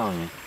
上面。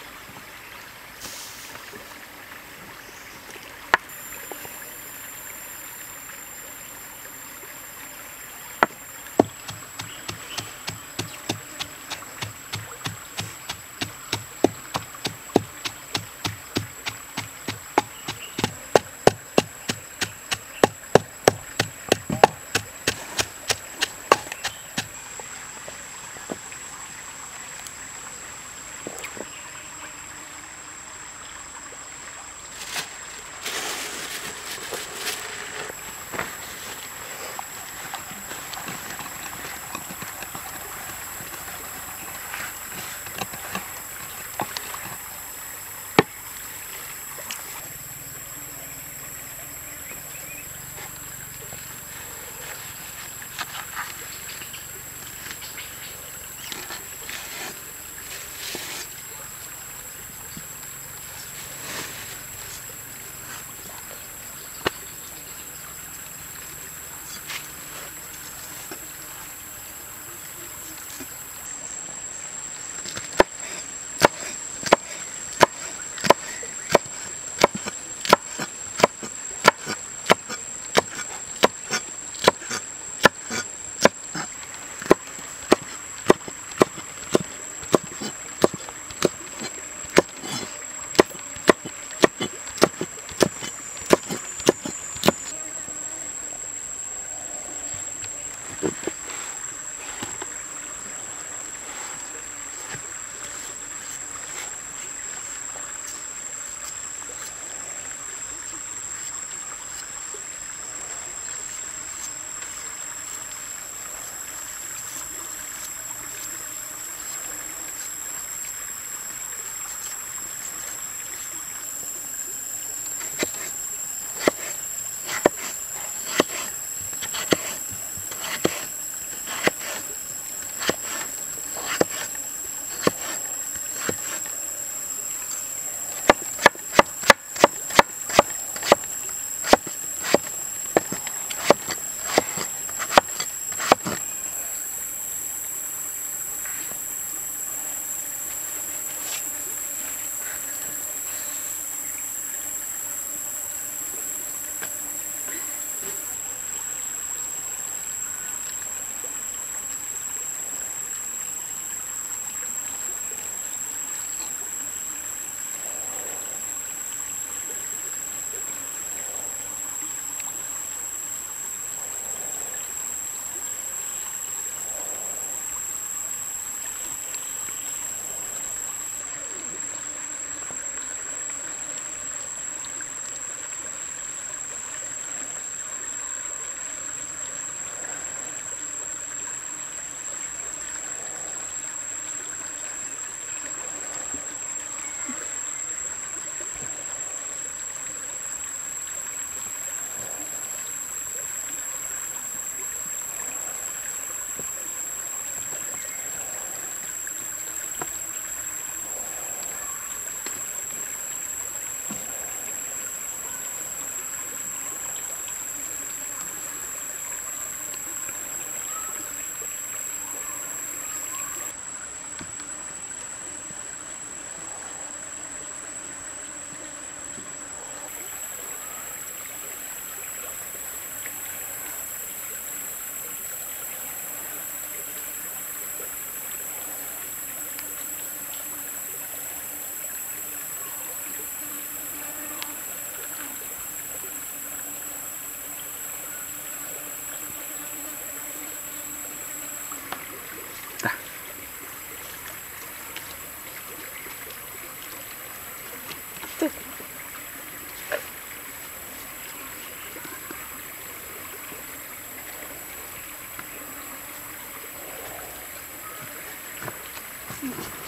Mm-hmm.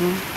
うん。